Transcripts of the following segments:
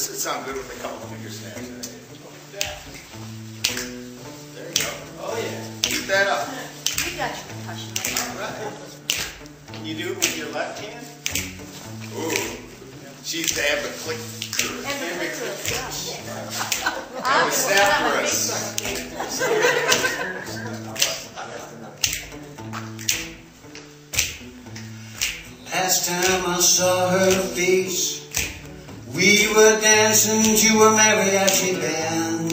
This would sound good with a couple finger snaps. There you go. Oh, yeah. Keep that up. You got your percussion. All right. Can you do it with your left hand? Ooh. She used to have the click. And the clitoris, yeah. That was snap I'm a for us. Last time I saw her face, we were dancing to a mariachi band.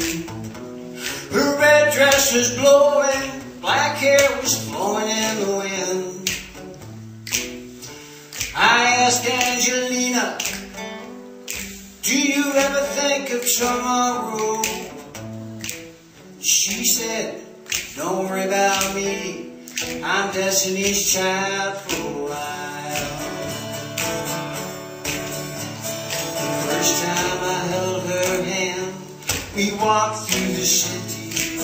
Her red dress was blowing, black hair was flowing in the wind. I asked Angelina, do you ever think of tomorrow? She said, don't worry about me, I'm Destiny's child we walk through the city.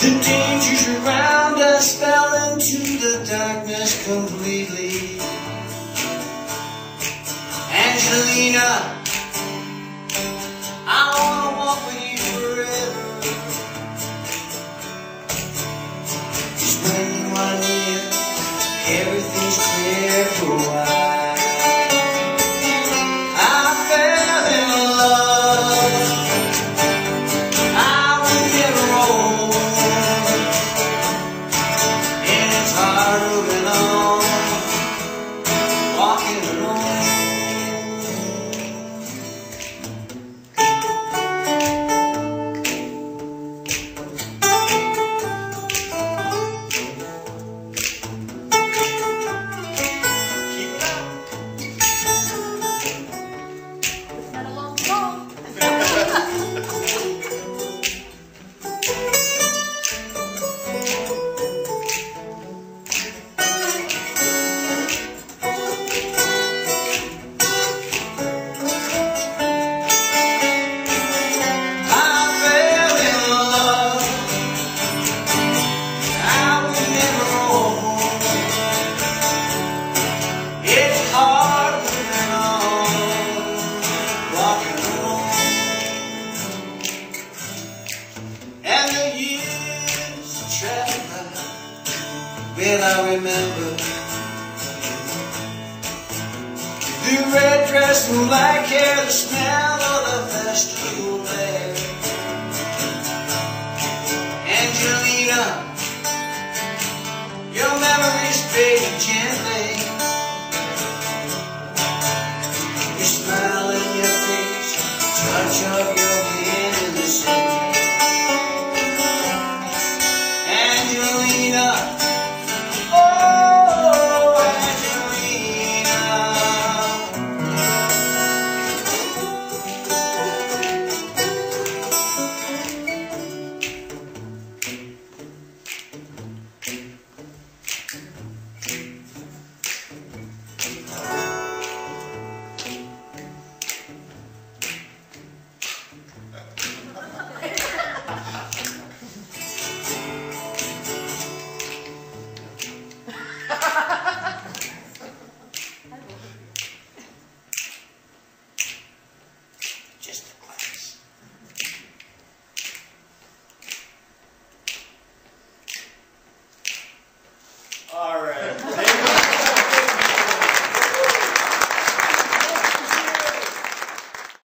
The dangers around us fell into the darkness completely. Angelina, I wanna walk with you forever. Years travel by. Will I remember the red dress black hair, the smell of the festival Medina. All right.